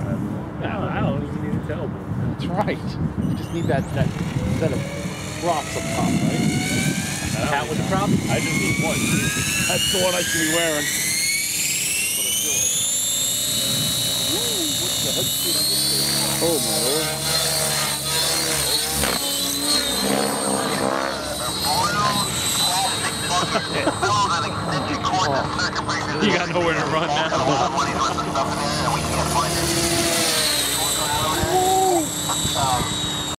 surprise. I don't even need to tell. That's right. You just need that, that set of props up top, right? Hat with the prop? I just need one. That's the one I should be wearing. Oh my lord. You got nowhere to run now.